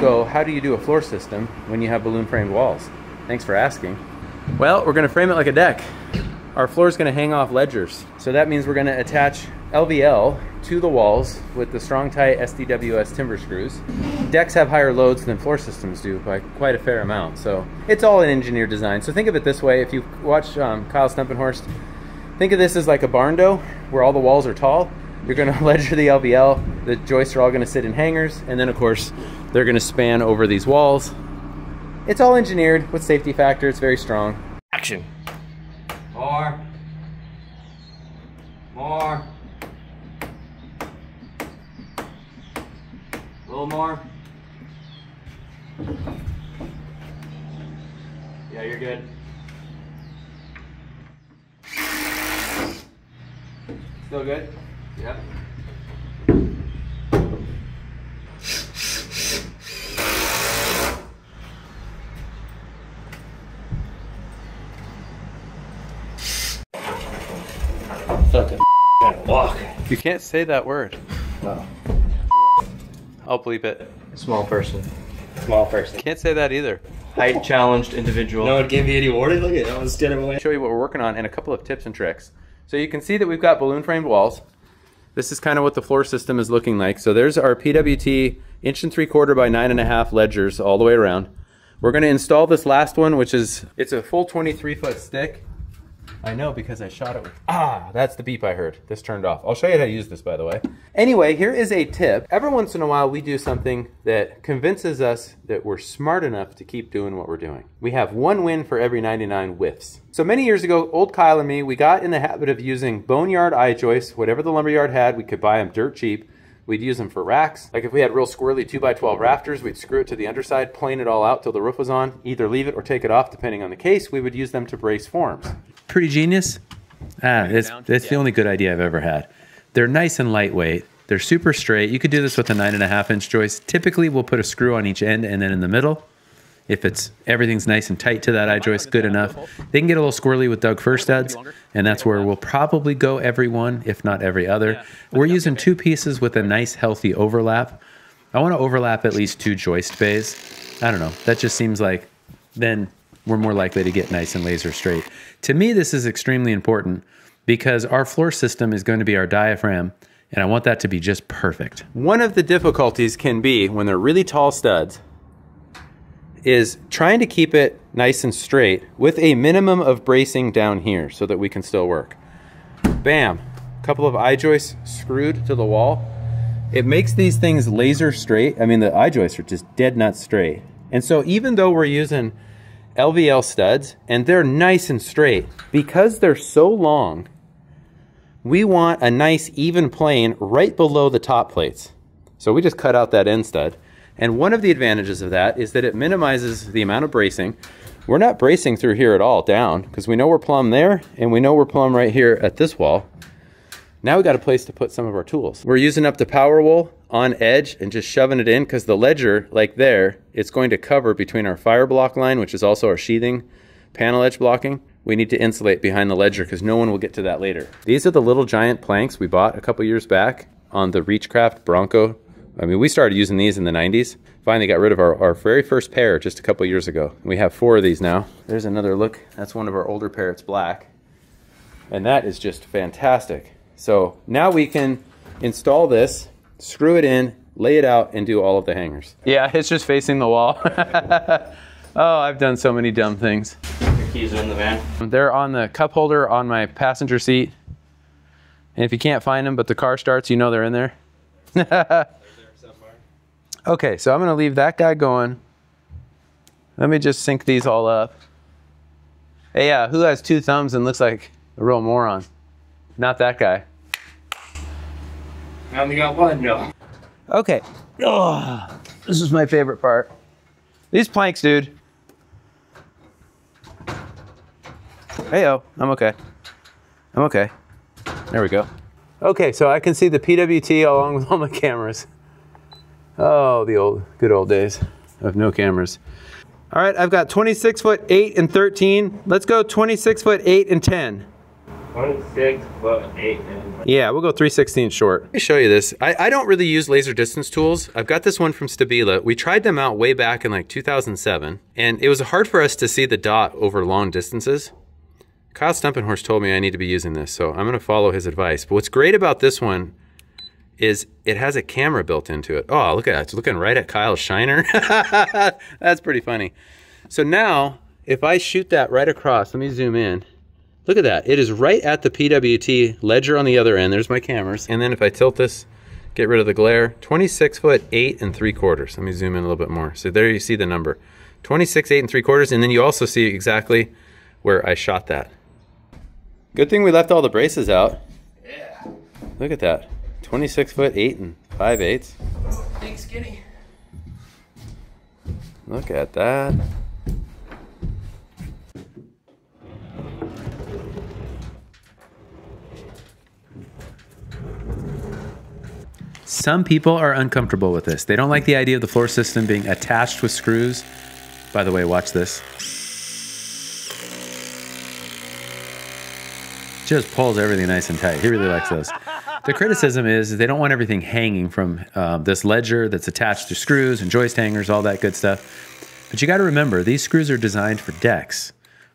So how do you do a floor system when you have balloon framed walls? Thanks for asking. Well, we're gonna frame it like a deck. Our floor is gonna hang off ledgers. So that means we're gonna attach LVL to the walls with the Strong-Tie SDWS timber screws. Decks have higher loads than floor systems do by quite a fair amount. So it's all an engineer design. So think of it this way. If you watch um, Kyle Stumpenhorst, think of this as like a barn door where all the walls are tall. You're gonna ledger the LVL. The joists are all gonna sit in hangers. And then of course, they're gonna span over these walls. It's all engineered with safety factor. It's very strong. Action. More. More. A little more. Yeah, you're good. Still good? Yep. Fucking walk. You can't say that word. Oh. I'll bleep it. Small person. Small person. Can't say that either. Height challenged individual. No one gave me any warning. Look at it. I was standing away. show you what we're working on and a couple of tips and tricks. So you can see that we've got balloon framed walls. This is kind of what the floor system is looking like. So there's our PWT inch and three quarter by nine and a half ledgers all the way around. We're going to install this last one, which is, it's a full 23 foot stick. I know because I shot it with, ah, that's the beep I heard. This turned off. I'll show you how to use this, by the way. Anyway, here is a tip. Every once in a while, we do something that convinces us that we're smart enough to keep doing what we're doing. We have one win for every 99 whiffs. So many years ago, old Kyle and me, we got in the habit of using boneyard I-joists, whatever the lumberyard had, we could buy them dirt cheap. We'd use them for racks. Like if we had real squirrely 2x12 rafters, we'd screw it to the underside, plane it all out till the roof was on, either leave it or take it off depending on the case. We would use them to brace forms. Pretty genius? Ah, it's, it's the only good idea I've ever had. They're nice and lightweight. They're super straight. You could do this with a nine and a half inch joist. Typically, we'll put a screw on each end and then in the middle. If it's everything's nice and tight to that I-joist, good enough. They can get a little squirrely with Doug fir studs, and that's where we'll probably go every one, if not every other. We're using two pieces with a nice healthy overlap. I want to overlap at least two joist bays. I don't know. That just seems like then we're more likely to get nice and laser straight. To me, this is extremely important because our floor system is going to be our diaphragm, and I want that to be just perfect. One of the difficulties can be when they're really tall studs is trying to keep it nice and straight with a minimum of bracing down here so that we can still work. Bam, a couple of I-joists screwed to the wall. It makes these things laser straight. I mean, the I-joists are just dead nut straight. And so even though we're using LVL studs and they're nice and straight, because they're so long, we want a nice even plane right below the top plates. So we just cut out that end stud. And one of the advantages of that is that it minimizes the amount of bracing. We're not bracing through here at all down because we know we're plumb there and we know we're plumb right here at this wall. Now we got a place to put some of our tools. We're using up the power wool on edge and just shoving it in because the ledger, like there, it's going to cover between our fire block line, which is also our sheathing panel edge blocking. We need to insulate behind the ledger because no one will get to that later. These are the little giant planks we bought a couple years back on the Reachcraft Bronco. I mean, we started using these in the 90s. Finally got rid of our, our very first pair just a couple years ago. We have four of these now. There's another look. That's one of our older pair. It's black. And that is just fantastic. So now we can install this, screw it in, lay it out, and do all of the hangers. Yeah, it's just facing the wall. oh, I've done so many dumb things. Your keys are in the van. They're on the cup holder on my passenger seat. And if you can't find them, but the car starts, you know they're in there. okay, so I'm gonna leave that guy going. Let me just sync these all up. Hey, yeah, who has two thumbs and looks like a real moron? Not that guy. I only got one, no. Okay. Oh, this is my favorite part. These planks, dude. Hey, Heyo, I'm okay. I'm okay. There we go. Okay, so I can see the PWT along with all my cameras. Oh, the old, good old days of no cameras. All right, I've got 26 foot 8 and 13. Let's go 26 foot 8 and 10. 26 foot 8 and Yeah, we'll go 3 16 short. Let me show you this. I, I don't really use laser distance tools. I've got this one from Stabila. We tried them out way back in like 2007, and it was hard for us to see the dot over long distances. Kyle Stumpenhorst told me I need to be using this, so I'm gonna follow his advice. But what's great about this one is it has a camera built into it. Oh, look at that. It's looking right at Kyle shiner. That's pretty funny. So now, if I shoot that right across, let me zoom in. Look at that. It is right at the PWT ledger on the other end. There's my cameras. And then if I tilt this, get rid of the glare, 26 foot 8 and 3 quarters. Let me zoom in a little bit more. So there you see the number. 26, 8 and 3 quarters. And then you also see exactly where I shot that. Good thing we left all the braces out. Yeah. Look at that. 26 foot 8 and 5 eighths. Big skinny. Look at that. Some people are uncomfortable with this. They don't like the idea of the floor system being attached with screws. By the way, watch this. Just pulls everything nice and tight. He really likes those. The criticism is they don't want everything hanging from uh, this ledger that's attached to screws and joist hangers, all that good stuff. But you got to remember, these screws are designed for decks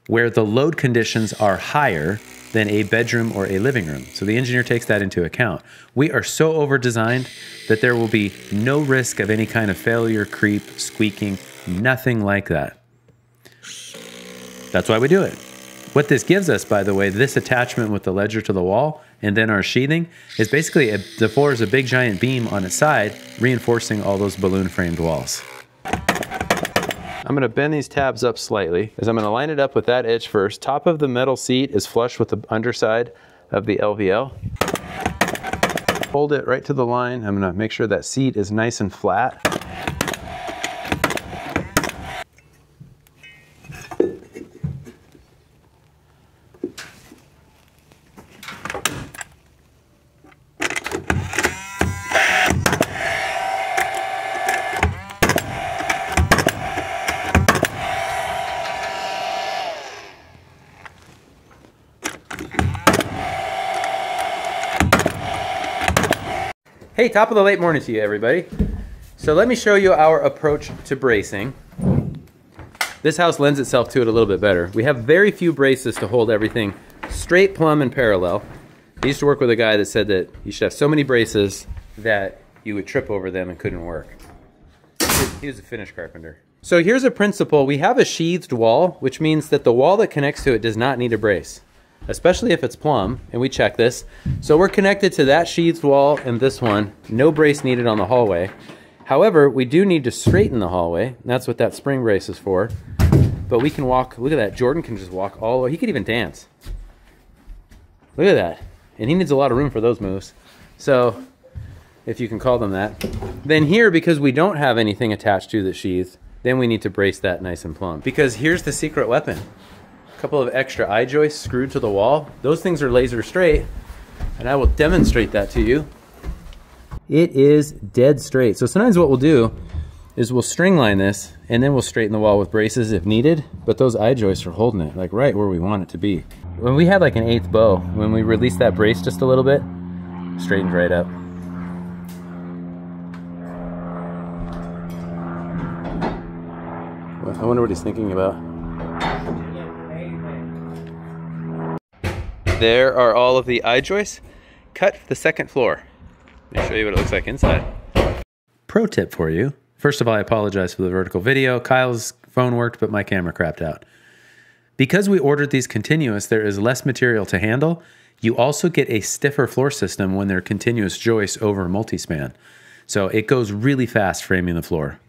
where the load conditions are higher than a bedroom or a living room. So the engineer takes that into account. We are so over designed that there will be no risk of any kind of failure, creep, squeaking, nothing like that. That's why we do it. What this gives us, by the way, this attachment with the ledger to the wall and then our sheathing is basically a, the floor is a big giant beam on its side, reinforcing all those balloon framed walls. I'm gonna bend these tabs up slightly as I'm gonna line it up with that edge first. Top of the metal seat is flush with the underside of the LVL. Hold it right to the line. I'm gonna make sure that seat is nice and flat. Hey, top of the late morning to you, everybody. So let me show you our approach to bracing. This house lends itself to it a little bit better. We have very few braces to hold everything straight, plumb, and parallel. I used to work with a guy that said that you should have so many braces that you would trip over them and couldn't work. He was a finish carpenter. So here's a principle. We have a sheathed wall, which means that the wall that connects to it does not need a brace especially if it's plumb, and we check this. So we're connected to that sheathed wall and this one, no brace needed on the hallway. However, we do need to straighten the hallway, that's what that spring brace is for. But we can walk, look at that, Jordan can just walk all the way, he could even dance. Look at that. And he needs a lot of room for those moves. So, if you can call them that. Then here, because we don't have anything attached to the sheath, then we need to brace that nice and plumb. Because here's the secret weapon couple of extra I-joists screwed to the wall. Those things are laser straight, and I will demonstrate that to you. It is dead straight. So sometimes what we'll do is we'll string line this, and then we'll straighten the wall with braces if needed, but those I-joists are holding it, like right where we want it to be. When we had like an eighth bow, when we released that brace just a little bit, straightened right up. I wonder what he's thinking about. There are all of the I-joists cut the second floor. Let me show you what it looks like inside. Pro tip for you. First of all, I apologize for the vertical video. Kyle's phone worked, but my camera crapped out. Because we ordered these continuous, there is less material to handle. You also get a stiffer floor system when they're continuous joists over multi-span. So it goes really fast framing the floor.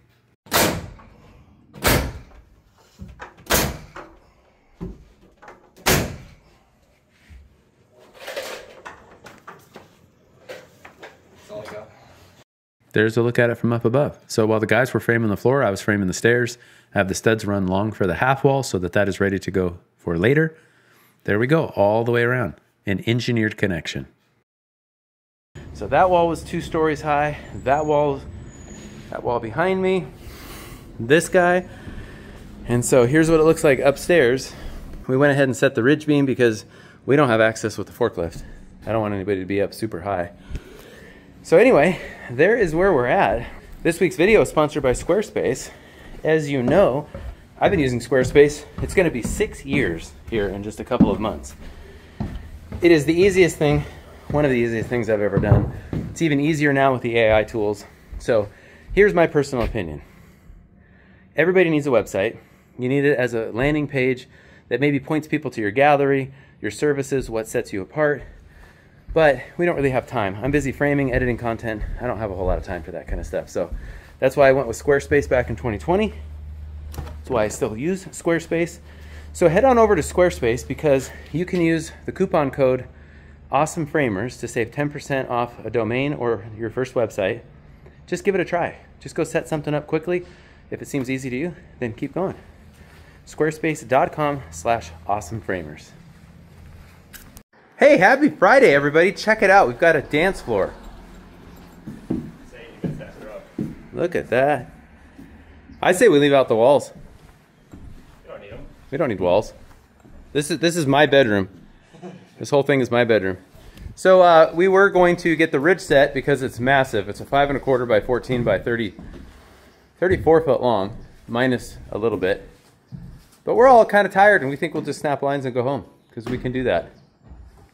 There's a look at it from up above. So while the guys were framing the floor, I was framing the stairs. I have the studs run long for the half wall so that that is ready to go for later. There we go, all the way around. An engineered connection. So that wall was two stories high. That wall, that wall behind me, this guy. And so here's what it looks like upstairs. We went ahead and set the ridge beam because we don't have access with the forklift. I don't want anybody to be up super high. So anyway, there is where we're at. This week's video is sponsored by Squarespace. As you know, I've been using Squarespace. It's gonna be six years here in just a couple of months. It is the easiest thing, one of the easiest things I've ever done. It's even easier now with the AI tools. So here's my personal opinion. Everybody needs a website. You need it as a landing page that maybe points people to your gallery, your services, what sets you apart. But we don't really have time. I'm busy framing, editing content. I don't have a whole lot of time for that kind of stuff. So that's why I went with Squarespace back in 2020. That's why I still use Squarespace. So head on over to Squarespace because you can use the coupon code Awesome Framers to save 10% off a domain or your first website. Just give it a try. Just go set something up quickly. If it seems easy to you, then keep going. Squarespace.com slash awesome framers. Hey, happy Friday, everybody. Check it out. We've got a dance floor. Look at that. I say we leave out the walls. We don't need them. We don't need walls. This is this is my bedroom. This whole thing is my bedroom. So uh, we were going to get the ridge set because it's massive. It's a five and a quarter by 14 by 30, 34 foot long, minus a little bit. But we're all kind of tired and we think we'll just snap lines and go home because we can do that.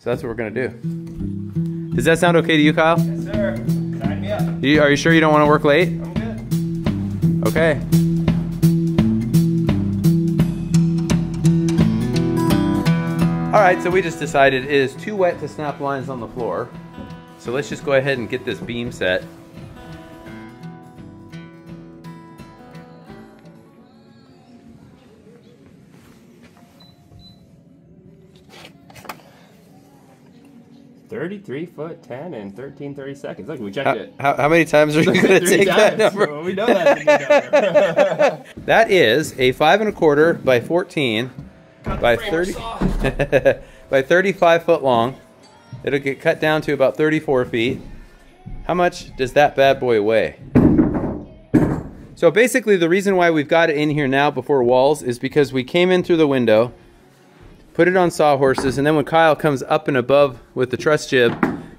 So that's what we're gonna do. Does that sound okay to you, Kyle? Yes, sir. Sign me up. You, are you sure you don't want to work late? I'm good. Okay. All right, so we just decided it is too wet to snap lines on the floor. So let's just go ahead and get this beam set. Thirty-three foot ten and thirteen thirty seconds. Look, we checked How, it. how, how many times are you going to Three take that number? Well, we know that's a. That is a five and a quarter by 14 by 30 by 35 foot long. It'll get cut down to about 34 feet. How much does that bad boy weigh? So basically the reason why we've got it in here now before walls is because we came in through the window, put it on sawhorses, and then when Kyle comes up and above with the truss jib,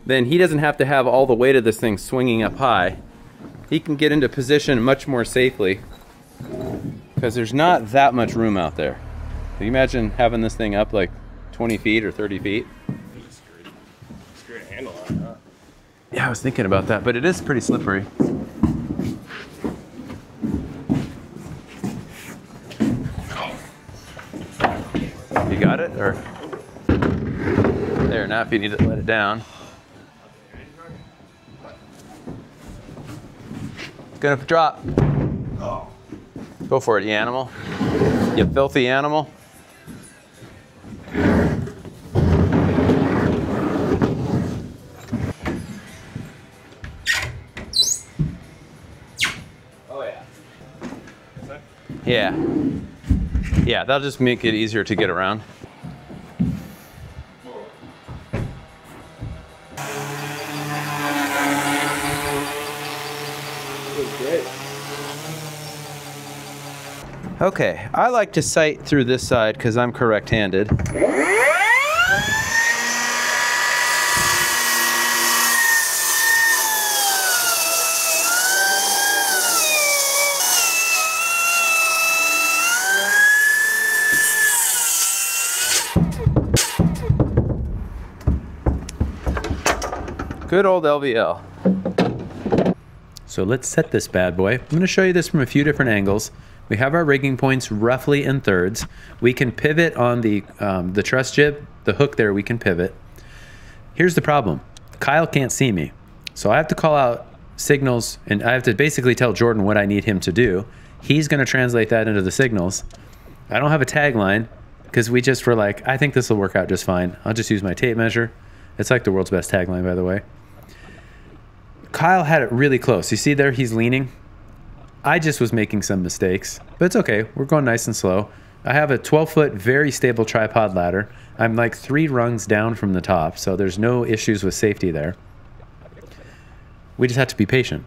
then he doesn't have to have all the weight of this thing swinging up high. He can get into position much more safely because there's not that much room out there. Can you imagine having this thing up like 20 feet or 30 feet? Screw a handle on huh? Yeah, I was thinking about that, but it is pretty slippery. You got it, or there? Now, if you need to let it down, it's gonna drop. Go for it, you animal. You filthy animal. Oh yeah. Yeah. Yeah, that'll just make it easier to get around. Okay, I like to sight through this side because I'm correct-handed. Good old LVL. So let's set this bad boy. I'm going to show you this from a few different angles. We have our rigging points roughly in thirds. We can pivot on the, um, the truss jib, the hook there, we can pivot. Here's the problem. Kyle can't see me. So I have to call out signals and I have to basically tell Jordan what I need him to do. He's going to translate that into the signals. I don't have a tagline because we just were like, I think this will work out just fine. I'll just use my tape measure. It's like the world's best tagline, by the way. Kyle had it really close. You see there, he's leaning. I just was making some mistakes, but it's okay. We're going nice and slow. I have a 12 foot, very stable tripod ladder. I'm like three rungs down from the top, so there's no issues with safety there. We just have to be patient,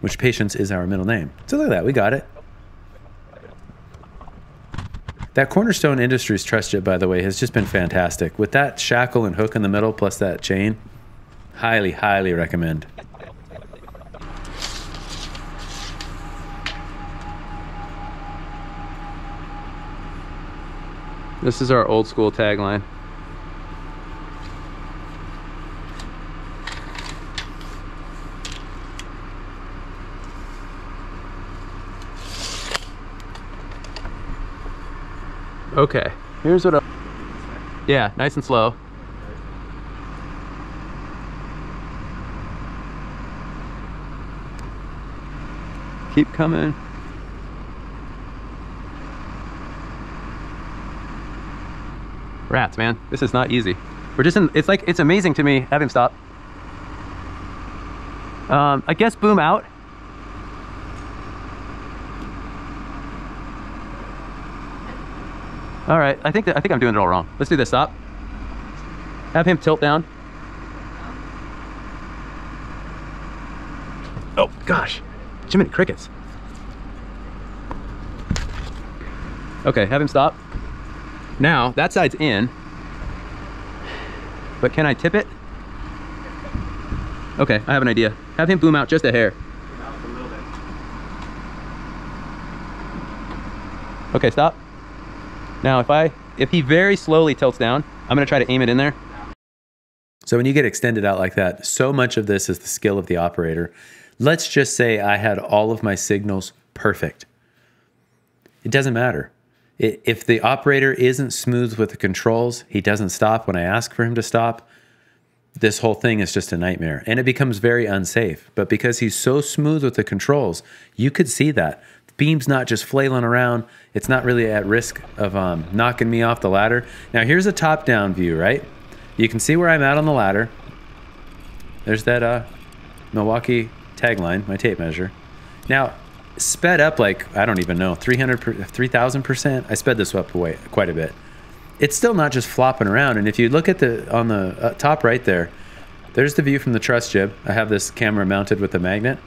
which patience is our middle name. So look at that, we got it. That Cornerstone Industries truss jib, by the way, has just been fantastic. With that shackle and hook in the middle plus that chain, highly, highly recommend. This is our old school tagline. Okay, here's what I... Yeah, nice and slow. Keep coming. Rats, man. This is not easy. We're just in, it's like, it's amazing to me. Have him stop. Um, I guess boom out. All right, I think that, I think I'm doing it all wrong. Let's do this, stop. Have him tilt down. Oh, gosh. Jiminy crickets. Okay, have him stop. Now, that side's in. But can I tip it? Okay, I have an idea. Have him boom out just a hair. Okay, stop. Now, if I, if he very slowly tilts down, I'm gonna try to aim it in there. So when you get extended out like that, so much of this is the skill of the operator. Let's just say I had all of my signals perfect. It doesn't matter. If the operator isn't smooth with the controls, he doesn't stop when I ask for him to stop, this whole thing is just a nightmare and it becomes very unsafe. But because he's so smooth with the controls, you could see that. The beam's not just flailing around, it's not really at risk of um, knocking me off the ladder. Now, here's a top down view, right? You can see where I'm at on the ladder. There's that uh, Milwaukee tagline, my tape measure. Now, sped up like, I don't even know, 300, 3000%. I sped this up away quite a bit. It's still not just flopping around. And if you look at the, on the uh, top right there, there's the view from the truss jib. I have this camera mounted with a magnet.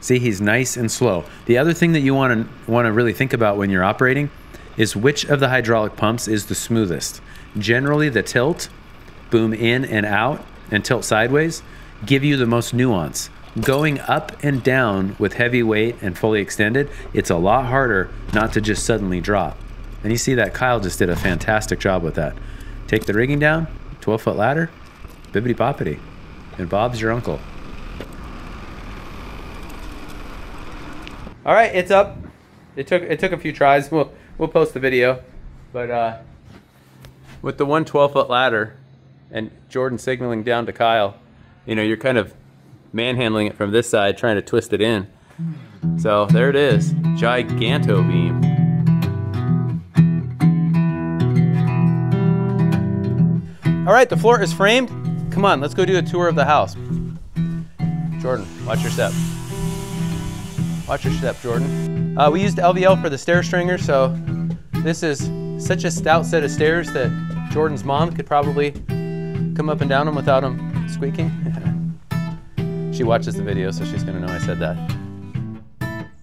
See, he's nice and slow. The other thing that you want to want to really think about when you're operating is which of the hydraulic pumps is the smoothest. Generally, the tilt, boom in and out, and tilt sideways give you the most nuance. Going up and down with heavy weight and fully extended, it's a lot harder not to just suddenly drop. And you see that Kyle just did a fantastic job with that. Take the rigging down, 12 foot ladder, bibbity boppity. And Bob's your uncle. All right, it's up. It took it took a few tries. We'll we'll post the video, but uh, with the one 12 foot ladder and Jordan signaling down to Kyle, you know, you're kind of manhandling it from this side, trying to twist it in. So there it is, giganto beam. All right, the floor is framed. Come on, let's go do a tour of the house. Jordan, watch your step. Watch your step, Jordan. Uh, we used LVL for the stair stringer, so this is such a stout set of stairs that Jordan's mom could probably come up and down them without them squeaking. she watches the video, so she's gonna know I said that.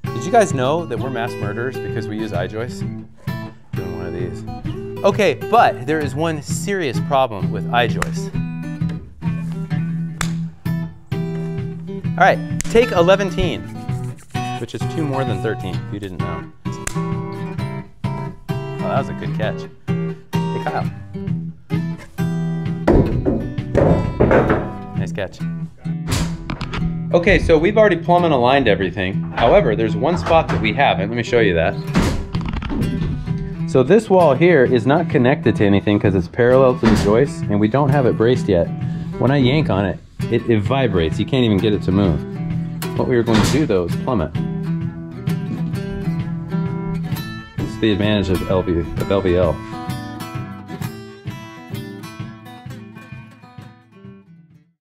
Did you guys know that we're mass murderers because we use I-joists? Doing one of these. Okay, but there is one serious problem with I-joists. All right, take 11 teen, which is two more than 13, if you didn't know. Oh, that was a good catch. Hey, Kyle. Catch. Okay, so we've already plumb and aligned everything. However, there's one spot that we haven't. Let me show you that. So this wall here is not connected to anything because it's parallel to the joist and we don't have it braced yet. When I yank on it, it, it vibrates. You can't even get it to move. What we are going to do though is plumb it. This is the advantage of, LV, of LVL.